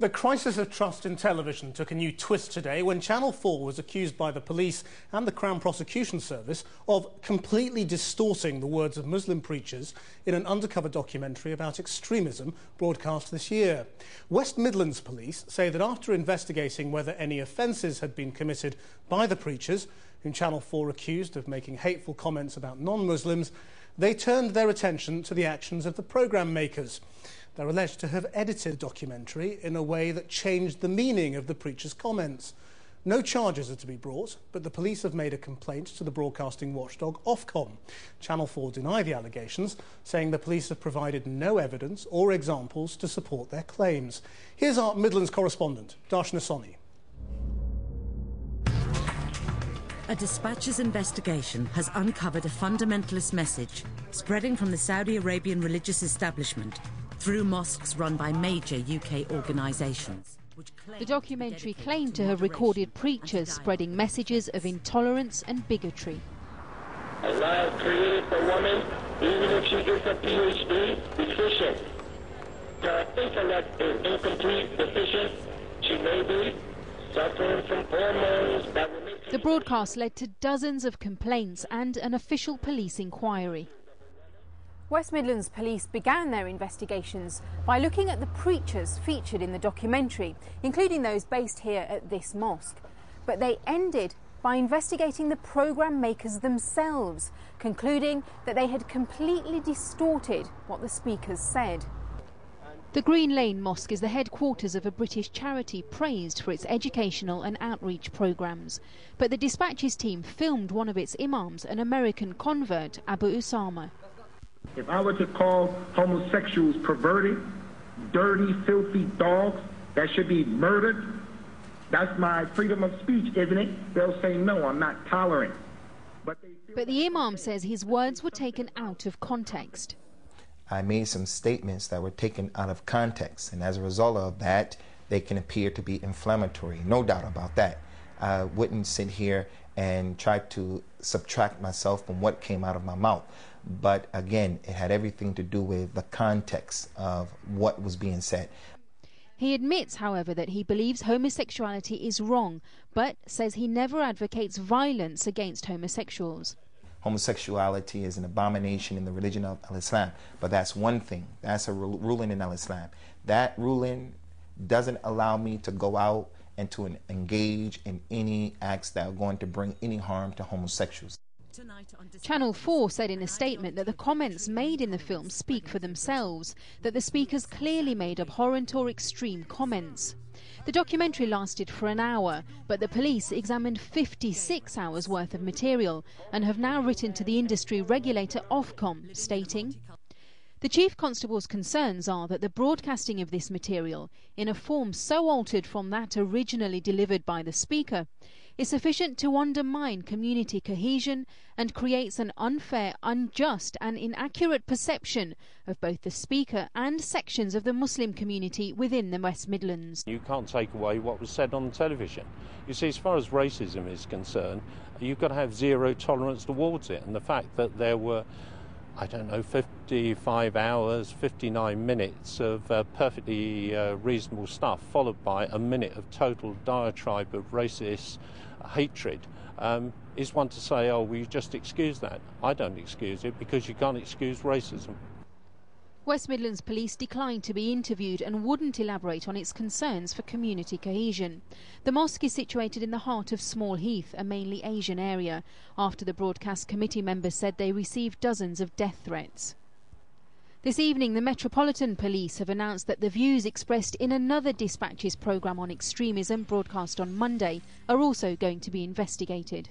The crisis of trust in television took a new twist today when Channel 4 was accused by the police and the Crown Prosecution Service of completely distorting the words of Muslim preachers in an undercover documentary about extremism broadcast this year. West Midlands Police say that after investigating whether any offences had been committed by the preachers, whom Channel 4 accused of making hateful comments about non Muslims, they turned their attention to the actions of the programme makers. They're alleged to have edited the documentary in a way that changed the meaning of the preacher's comments. No charges are to be brought, but the police have made a complaint to the broadcasting watchdog Ofcom. Channel 4 deny the allegations, saying the police have provided no evidence or examples to support their claims. Here's our Midlands correspondent, Darshna Soni. A Dispatches investigation has uncovered a fundamentalist message spreading from the Saudi Arabian religious establishment through mosques run by major UK organisations. The documentary claimed to have recorded preachers spreading messages of intolerance and bigotry. Allah created the woman, even if she gets a PhD, deficient. Her intellect is incomplete, deficient. She may be suffering from hormones that will make The broadcast led to dozens of complaints and an official police inquiry. West Midlands Police began their investigations by looking at the preachers featured in the documentary, including those based here at this mosque. But they ended by investigating the programme makers themselves, concluding that they had completely distorted what the speakers said. The Green Lane Mosque is the headquarters of a British charity praised for its educational and outreach programmes. But the dispatches team filmed one of its imams, an American convert, Abu Usama. If I were to call homosexuals perverted, dirty, filthy dogs that should be murdered, that's my freedom of speech, isn't it? They'll say, no, I'm not tolerant. But, but the Imam says his words were taken out of context. I made some statements that were taken out of context, and as a result of that, they can appear to be inflammatory. No doubt about that. I wouldn't sit here and try to subtract myself from what came out of my mouth. But again, it had everything to do with the context of what was being said. He admits, however, that he believes homosexuality is wrong, but says he never advocates violence against homosexuals. Homosexuality is an abomination in the religion of Islam, but that's one thing. That's a ruling in Islam. That ruling doesn't allow me to go out and to engage in any acts that are going to bring any harm to homosexuals. Channel 4 said in a statement that the comments made in the film speak for themselves, that the speakers clearly made abhorrent or extreme comments. The documentary lasted for an hour, but the police examined 56 hours worth of material and have now written to the industry regulator Ofcom, stating the Chief Constable's concerns are that the broadcasting of this material, in a form so altered from that originally delivered by the Speaker, is sufficient to undermine community cohesion and creates an unfair, unjust, and inaccurate perception of both the Speaker and sections of the Muslim community within the West Midlands. You can't take away what was said on television. You see, as far as racism is concerned, you've got to have zero tolerance towards it, and the fact that there were I don't know, 55 hours, 59 minutes of uh, perfectly uh, reasonable stuff, followed by a minute of total diatribe of racist hatred, um, is one to say, oh, we just excuse that. I don't excuse it because you can't excuse racism. West Midlands Police declined to be interviewed and wouldn't elaborate on its concerns for community cohesion. The mosque is situated in the heart of Small Heath, a mainly Asian area, after the broadcast committee members said they received dozens of death threats. This evening, the Metropolitan Police have announced that the views expressed in another dispatches programme on extremism broadcast on Monday are also going to be investigated.